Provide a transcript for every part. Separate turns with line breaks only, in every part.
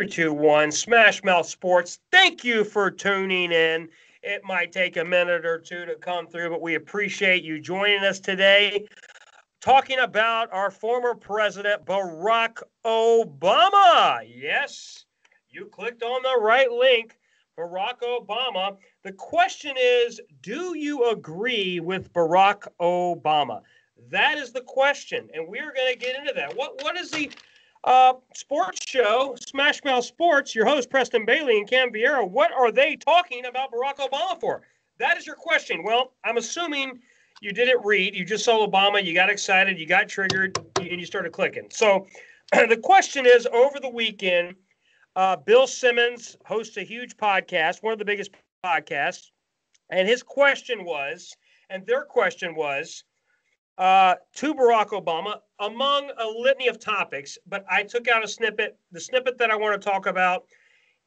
321 Smash Mouth Sports. Thank you for tuning in. It might take a minute or two to come through, but we appreciate you joining us today. Talking about our former president, Barack Obama. Yes, you clicked on the right link, Barack Obama. The question is Do you agree with Barack Obama? That is the question, and we're going to get into that. What What is the uh, sports show, Smash Mouth Sports, your host, Preston Bailey and Cam Vieira, what are they talking about Barack Obama for? That is your question. Well, I'm assuming you didn't read. You just saw Obama, you got excited, you got triggered, and you started clicking. So the question is over the weekend, uh, Bill Simmons hosts a huge podcast, one of the biggest podcasts. And his question was, and their question was, uh, to Barack Obama among a litany of topics, but I took out a snippet. The snippet that I want to talk about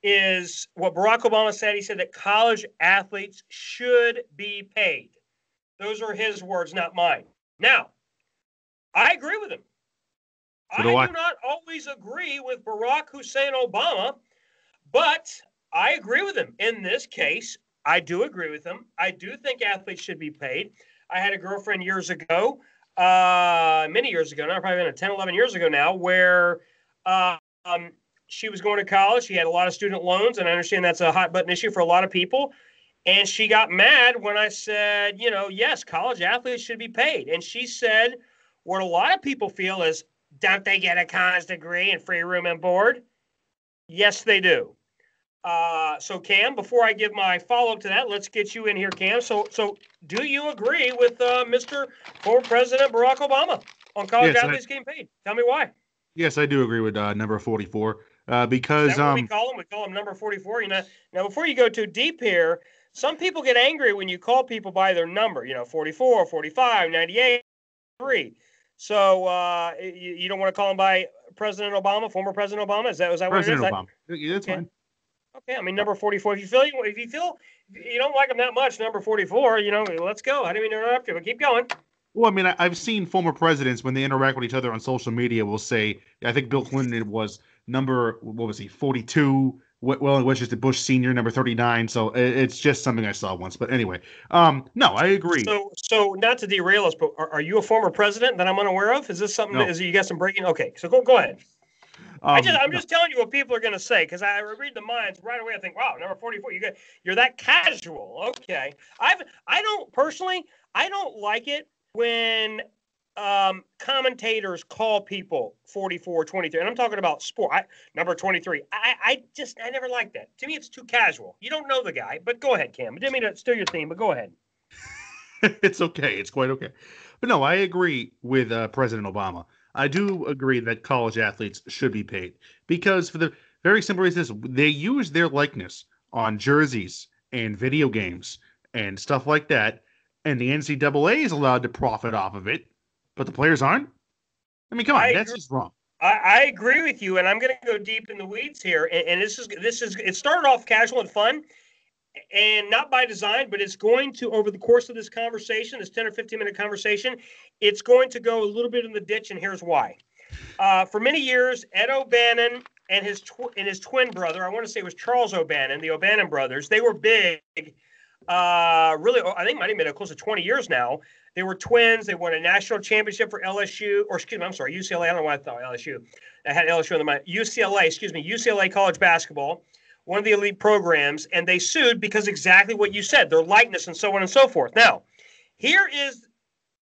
is what Barack Obama said. He said that college athletes should be paid. Those are his words, not mine. Now, I agree with him. So do I, I do not always agree with Barack Hussein Obama, but I agree with him. In this case, I do agree with him. I do think athletes should be paid. I had a girlfriend years ago, uh, many years ago now, probably been 10, 11 years ago now, where uh, um, she was going to college. She had a lot of student loans, and I understand that's a hot button issue for a lot of people. And she got mad when I said, you know, yes, college athletes should be paid. And she said, what a lot of people feel is, don't they get a college degree and free room and board? Yes, they do. Uh, so Cam, before I give my follow up to that, let's get you in here, Cam. So, so do you agree with uh, Mr. former President Barack Obama on college yes, athletes I, getting paid? Tell me why.
Yes, I do agree with uh, number forty four uh, because um,
we call him. We call him number forty four. You know, now before you go too deep here, some people get angry when you call people by their number. You know, 44, 45, 98, three. So uh, you, you, don't want to call him by President Obama, former President Obama. Is that was that
President
what
it is? Obama. Yeah, that's okay. fine.
Okay, I mean number forty-four. If you feel if you feel you don't like him that much, number forty-four, you know, let's go. I didn't mean to interrupt you, but keep going.
Well, I mean, I, have seen former presidents when they interact with each other on social media will say, I think Bill Clinton was number what was he forty-two. Well, which is the Bush senior number thirty-nine. So it's just something I saw once. But anyway, um, no, I agree.
So, so not to derail us, but are, are you a former president that I'm unaware of? Is this something? No. Is you got some breaking? Okay, so go go ahead. Um, I just, I'm just telling you what people are going to say because I read the minds right away. I think, wow, number 44, you get, you're that casual. Okay, I've, I don't personally, I don't like it when um, commentators call people 44, 23, and I'm talking about sport. I, number 23. I, I just, I never like that. To me, it's too casual. You don't know the guy, but go ahead, Cam. I didn't mean to steal your theme, but go ahead.
it's okay. It's quite okay. But no, I agree with uh, President Obama. I do agree that college athletes should be paid because for the very simple reason they use their likeness on jerseys and video games and stuff like that, and the NCAA is allowed to profit off of it, but the players aren't. I mean, come on, I that's agree. just wrong.
I, I, agree with you, and I'm going to go deep in the weeds here. And, and this is this is it started off casual and fun, and not by design, but it's going to, over the course of this conversation, this 10 or 15 minute conversation, it's going to go a little bit in the ditch, and here's why. Uh, for many years, Ed O'Bannon and his tw- and his twin brother, I want to say it was Charles O'Bannon, the O'Bannon brothers, they were big. Uh, really, I think might have been close to 20 years now. They were twins. They won a national championship for LSU, or excuse me, I'm sorry, UCLA. I don't know why I thought LSU. I had LSU in the mind. UCLA, excuse me, UCLA college basketball one of the elite programs, and they sued because exactly what you said, their likeness and so on and so forth. Now, here is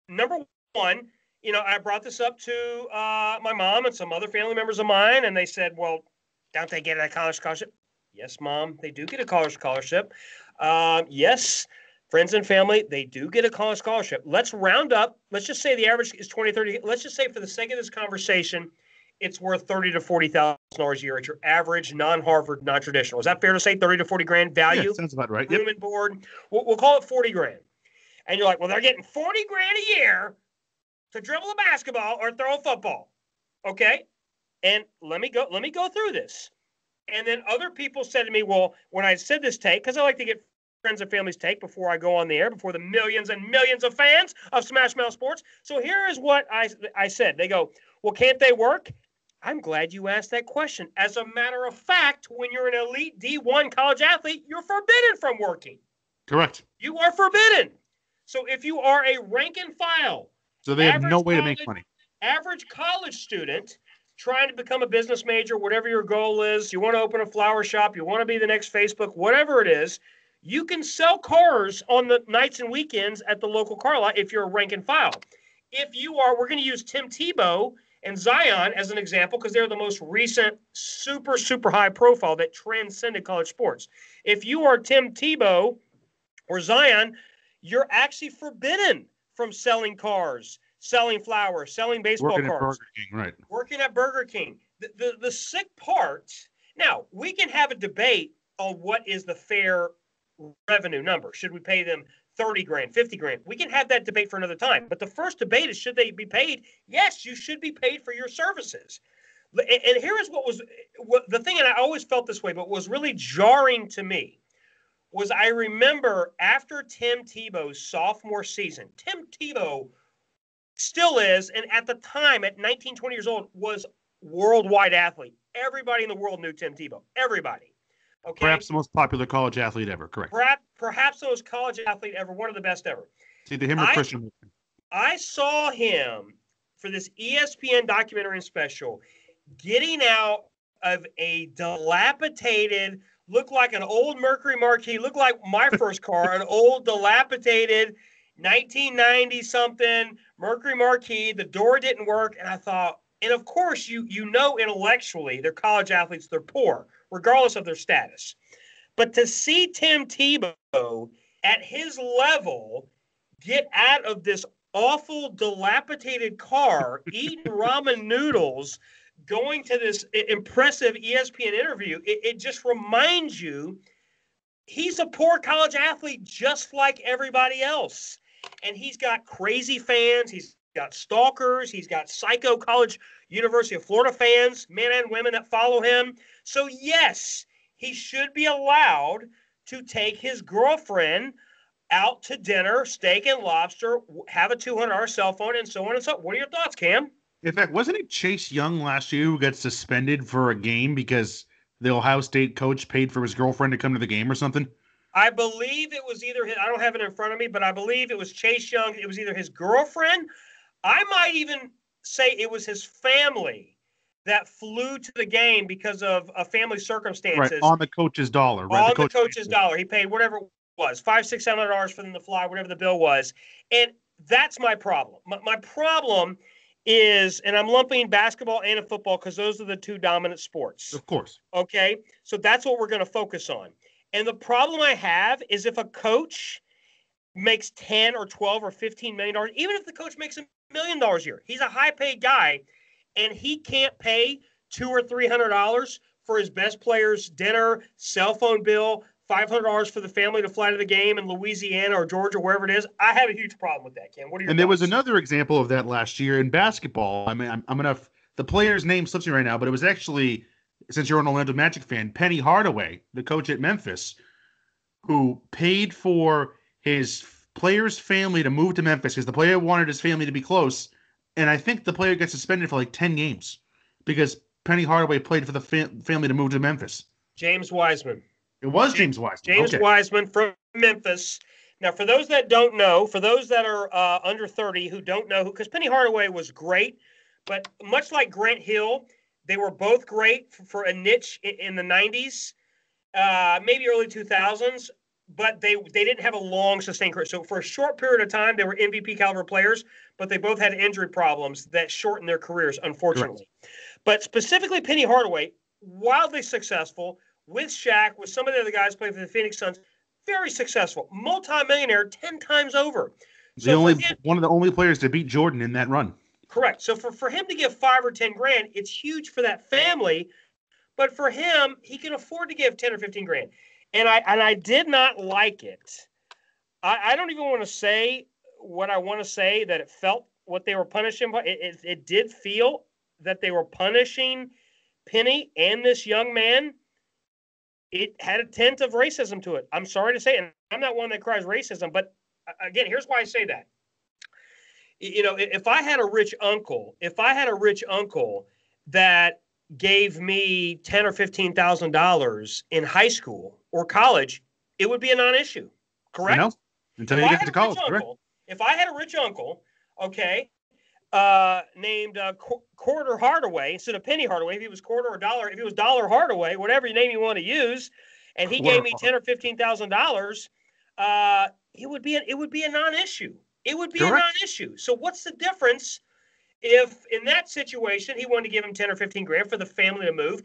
number one. You know, I brought this up to uh, my mom and some other family members of mine, and they said, "Well, don't they get a college scholarship?" Yes, mom, they do get a college scholarship. Um, yes, friends and family, they do get a college scholarship. Let's round up. Let's just say the average is 20, 30. Let's just say for the sake of this conversation, it's worth thirty to forty thousand dollars a year at your average non-Harvard, non-traditional. Is that fair to say? Thirty to forty grand value.
Yeah, sounds about right.
Room yep. and board. We'll, we'll, call it forty grand. And you're like, well, they're getting forty grand a year to dribble a basketball or throw a football. Okay. And let me go. Let me go through this. And then other people said to me, well, when I said this take, because I like to get friends and families take before I go on the air, before the millions and millions of fans of Smash Mouth Sports. So here is what I I said. They go, well, can't they work? I'm glad you asked that question. As a matter of fact, when you're an elite D1 college athlete, you're forbidden from working.
Correct.
You are forbidden. So if you are a rank and file,
so they have no way college, to make money.
Average college student trying to become a business major, whatever your goal is, you want to open a flower shop, you want to be the next Facebook, whatever it is, you can sell cars on the nights and weekends at the local car lot if you're a rank and file. If you are, we're going to use Tim Tebow and Zion as an example because they're the most recent super, super high profile that transcended college sports. If you are Tim Tebow or Zion, you're actually forbidden from selling cars selling flowers, selling baseball
Working
cards.
At Burger King, right.
Working at Burger King. The, the, the sick part, now, we can have a debate on what is the fair revenue number. Should we pay them 30 grand, 50 grand? We can have that debate for another time. But the first debate is should they be paid? Yes, you should be paid for your services. And, here is what was what, the thing, and I always felt this way, but was really jarring to me was I remember after Tim Tebow's sophomore season, Tim Tebow still is, and at the time, at 19, 20 years old, was worldwide athlete. Everybody in the world knew Tim Tebow. Everybody.
Okay. Perhaps the most popular college athlete ever. Correct.
Perhaps, perhaps the most college athlete ever. One of the best ever.
See the him or I, Christian.
I saw him for this ESPN documentary and special, getting out of a dilapidated, looked like an old Mercury Marquis, looked like my first car, an old dilapidated 1990 something Mercury Marquis. The door didn't work, and I thought, and of course, you you know intellectually they're college athletes, they're poor, regardless of their status. But to see Tim Tebow at his level get out of this awful, dilapidated car, eating ramen noodles, going to this impressive ESPN interview, it, it just reminds you he's a poor college athlete just like everybody else and he's got crazy fans. He's got stalkers. He's got psycho college, University of Florida fans, men and women that follow him. So, yes, he should be allowed to take his girlfriend out to dinner, steak and lobster, have a $200 cell phone, and so on and so on. What are your thoughts, Cam?
In fact, wasn't it Chase Young last year who got suspended for a game because the Ohio State coach paid for his girlfriend to come to the game or something?
I believe it was either his, I don't have it in front of me, but I believe it was Chase Young. It was either his girlfriend. I might even say it was his family that flew to the game because of a family circumstances.
Right, on the coach's dollar.
Right, on the, coach the coach's dollar. He paid whatever it was, five, six, seven hundred dollars for them to fly, whatever the bill was. And that's my problem. My, my problem is, and I'm lumping basketball and football because those are the two dominant sports.
Of course.
Okay. So that's what we're going to focus on. And the problem I have is if a coach makes 10 or 12 or 15 million dollars, even if the coach makes a million dollars a year, he's a high paid guy and he can't pay two or three hundred dollars for his best player's dinner, cell phone bill, five hundred dollars for the family to fly to the game in Louisiana or Georgia, wherever it is. I have a huge problem with that, Ken. What are your
And thoughts? there was another example of that last year in basketball. I mean, I'm, I'm gonna the player's name slips me right now, but it was actually since you're an Orlando Magic fan, Penny Hardaway, the coach at Memphis, who paid for his player's family to move to Memphis because the player wanted his family to be close. And I think the player got suspended for like 10 games because Penny Hardaway played for the family to move to Memphis.
James Wiseman.
It was James Wiseman.
James okay. Wiseman from Memphis. Now, for those that don't know, for those that are uh, under 30 who don't know, because Penny Hardaway was great, but much like Grant Hill, they were both great for, a niche in, the 90s, uh, maybe early 2000s, but they they didn't have a long sustained career. So for a short period of time, they were MVP caliber players, but they both had injury problems that shortened their careers, unfortunately. Correct. But specifically, Penny Hardaway, wildly successful with Shaq, with some of the other guys playing for the Phoenix Suns, very successful, multimillionaire, ten times over.
The only him, one of the only players to beat Jordan in that run.
Correct. So for, for him to give five or 10 grand, it's huge for that family. But for him, he can afford to give 10 or 15 grand. And I and I did not like it. I, I don't even want to say what I want to say that it felt what they were punishing, but it, it, it did feel that they were punishing Penny and this young man. It had a tint of racism to it. I'm sorry to say, and I'm not one that cries racism, but uh, again, here's why I say that you know, if I had a rich uncle, if I had a rich uncle that gave me ten or fifteen thousand dollars in high school or college, it would be a non-issue. Correct?
know. Until
If
you
I
get to college,
rich
correct?
uncle- If I had a rich uncle, okay, uh, named uh, Qu- Quarter Hardaway instead of Penny Hardaway, if he was quarter or dollar, if he was Dollar Hardaway, whatever name you want to use, and he gave me ten or fifteen thousand dollars, uh, it would be a, it would be a non-issue. It would be a non-issue. So what's the difference if in that situation he wanted to give him ten or fifteen grand for the family to move?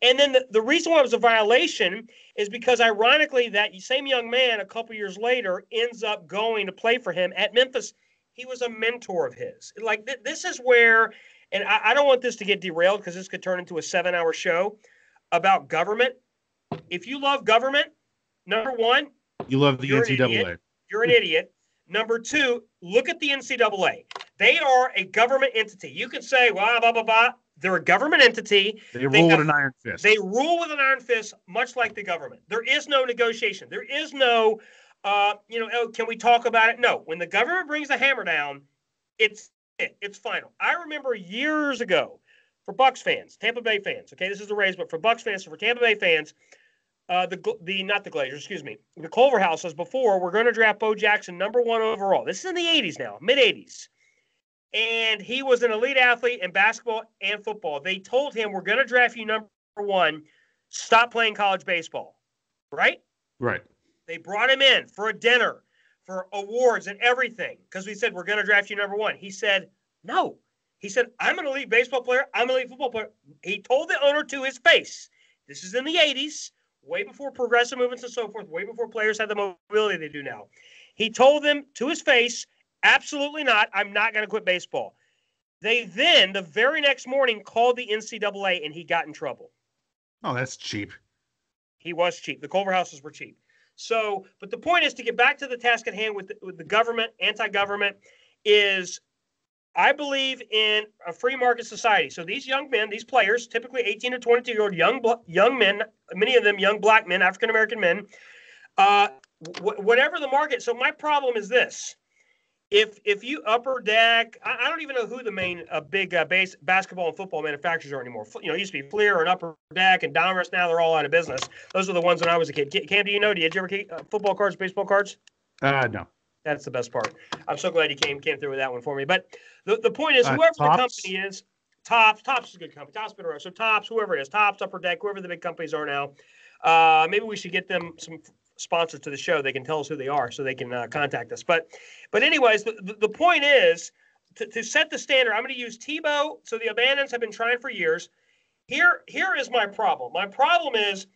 And then the, the reason why it was a violation is because ironically that same young man a couple years later ends up going to play for him at Memphis. He was a mentor of his. Like th- this is where, and I, I don't want this to get derailed because this could turn into a seven-hour show about government. If you love government, number one,
You love the
You're an
NCAA.
idiot. you're an idiot. Number two, look at the NCAA. They are a government entity. You can say, well, blah, blah, blah. They're a government entity.
They
They
rule
have-
with an iron fist.
They rule with an iron fist, much like the government. There is no negotiation. There is no, uh, you know, oh, can we talk about it? No. When the government brings the hammer down, it's it. It's final. I remember years ago, for Bucs fans, Tampa Bay fans. Okay, this is the Rays, but for Bucs fans, so for Tampa Bay fans, uh, the the not the Glazers, excuse me, the Culverhouse was before. We're going to draft Bo Jackson number one overall. This is in the '80s now, mid '80s and he was an elite athlete in basketball and football. They told him, "We're going to draft you number one. Stop playing college baseball." Right?
right.
They brought him in for a dinner, for awards and everything, because we said we're going to draft you number one. He said, "No." He said, "I'm an elite baseball player. I'm an elite football player." He told the owner to his face. This is in the '80s, way before progressive movements and so forth, way before players had the mobility they do now. He told them to his face, Absolutely not. I'm not going to quit baseball. They then, the very next morning, called the NCAA and he got in trouble.
Oh, that's cheap.
He was cheap. The Culverhouses were cheap. So, but the point is to get back to the task at hand with the, with the government, anti government, is I believe in a free market society. So these young men, these players, typically 18 to 22 year old young young men, many of them young black men, African American men, uh, wh- whatever the market. So my problem is this: if if you upper deck, I, I don't even know who the main uh, big uh, base basketball and football manufacturers are anymore. You know, it used to be Fleer and Upper Deck and Donruss. Now they're all out of business. Those are the ones when I was a kid. Ca- Cam, do you know? Did you ever get uh, football cards, baseball cards?
Uh, no.
That's the best part. I'm so glad you came came through with that one for me. But the, the point is,
Uh,
whoever the company is, Topps, Topps is a good company. Topps been around. So Topps, whoever it is, Topps, Upper Deck, whoever the big companies are now, uh, maybe we should get them some sponsors to the show. They can tell us who they are, so they can uh, contact us. But, but anyways, the, the, point is to, to set the standard. I'm going to use Tebow. So the O'Bannons have been trying for years. Here, here is my problem. My problem is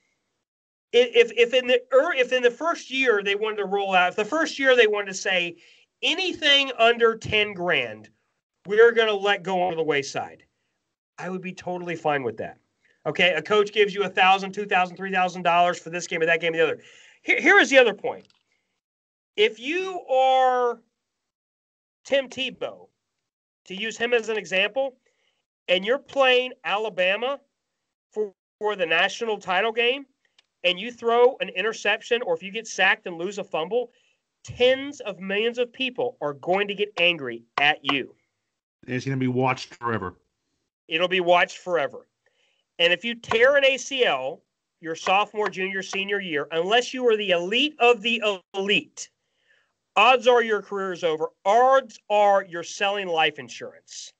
if if in the if in the first year they wanted to roll out, if the first year they wanted to say anything under 10 grand, we're going to let go on the wayside. I would be totally fine with that. Okay, a coach gives you a thousand, two thousand, three thousand dollars for this game or that game or the other. Here, here is the other point. If you are Tim Tebow, to use him as an example, and you're playing Alabama for, for the national title game, and you throw an interception, or if you get sacked and lose a fumble, tens of millions of people are going to get angry at you.
It's going to be watched forever.
It'll be watched forever. And if you tear an ACL your sophomore, junior, senior year, unless you are the elite of the elite, odds are your career is over. Odds are you're selling life insurance.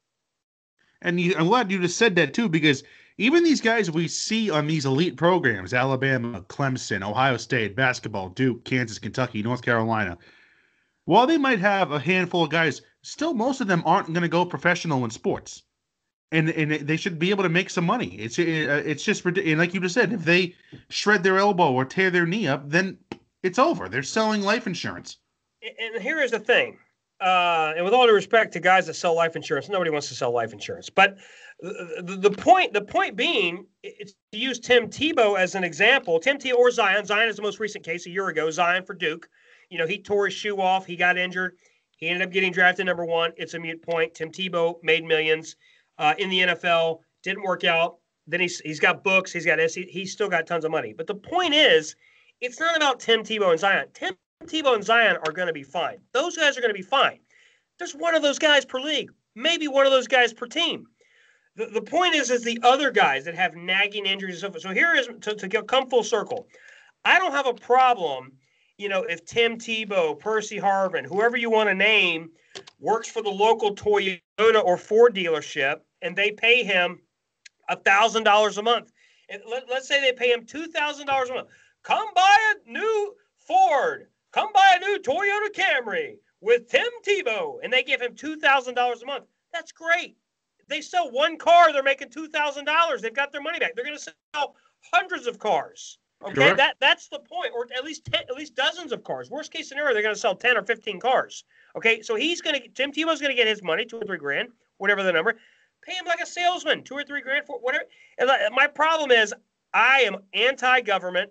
And you, I'm glad you just said that too, because even these guys we see on these elite programs Alabama, Clemson, Ohio State, basketball, Duke, Kansas, Kentucky, North Carolina while they might have a handful of guys, still most of them aren't going to go professional in sports. And, and they should be able to make some money. It's it's just ridiculous. And like you just said, if they shred their elbow or tear their knee up, then it's over. They're selling life insurance.
And here is the thing, uh, and with all due respect to guys that sell life insurance, nobody wants to sell life insurance. But the, the, the point, the point being, it's to use Tim Tebow as an example. Tim Tebow or Zion. Zion is the most recent case a year ago. Zion for Duke. You know, he tore his shoe off. He got injured. He ended up getting drafted number one. It's a mute point. Tim Tebow made millions uh, in the NFL. Didn't work out. Then he's he's got books. He's got SC, he's still got tons of money. But the point is, it's not about Tim Tebow and Zion. Tim Tebow and Zion are going to be fine. Those guys are going to be fine. There's one of those guys per league, maybe one of those guys per team. The, the point is, is the other guys that have nagging injuries and so forth. So here is to, to come full circle. I don't have a problem, you know, if Tim Tebow, Percy Harvin, whoever you want to name, works for the local Toyota or Ford dealership and they pay him a thousand dollars a month. And let, let's say they pay him two thousand dollars a month. Come buy a new Ford. Come buy a new Toyota Camry with Tim Tebow, and they give him two thousand dollars a month. That's great. They sell one car, they're making two thousand dollars. They've got their money back. They're going to sell hundreds of cars. Okay, sure. that that's the point, or at least ten, at least dozens of cars. Worst case scenario, they're going to sell ten or fifteen cars. Okay, so he's going to Tim Tebow's going to get his money, two or three grand, whatever the number. Pay him like a salesman, two or three grand for whatever. And my problem is, I am anti-government.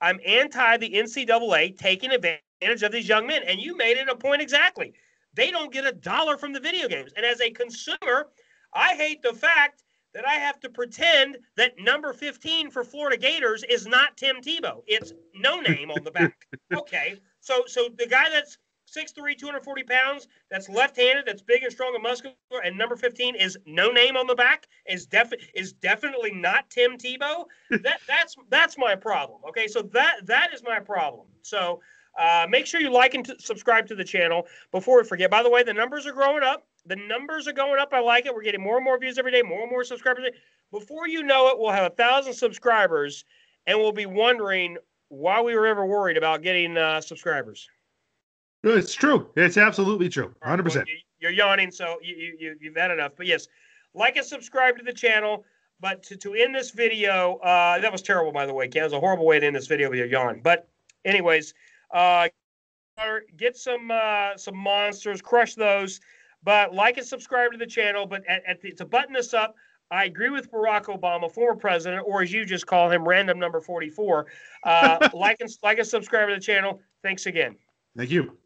I'm anti the NCAA taking advantage of these young men. And you made it a point exactly. They don't get a dollar from the video games. And as a consumer, I hate the fact that I have to pretend that number 15 for Florida Gators is not Tim Tebow. It's no name on the back. Okay. So so the guy that's 6'3, 240 pounds, that's left-handed, that's big and strong and muscular, and number 15 is no name on the back, is def is definitely not Tim Tebow. that that's that's my problem. Okay, so that that is my problem. So uh, make sure you like and t- subscribe to the channel before we forget. By the way, the numbers are growing up. The numbers are going up. I like it. We're getting more and more views every day, more and more subscribers. Before you know it, we'll have a thousand subscribers, and we'll be wondering why we were ever worried about getting uh, subscribers.
It's true. It's absolutely true. 100%. Well,
you're yawning, so you, you, you've had enough. But yes, like and subscribe to the channel. But to, to end this video, uh, that was terrible, by the way, Ken. It was a horrible way to end this video with your yawn. But, anyways, uh, get some uh, some monsters, crush those. But like and subscribe to the channel. But at, at the, to button this up, I agree with Barack Obama, former president, or as you just call him, random number 44. Uh, like and like and subscribe to the channel. Thanks again.
Thank you.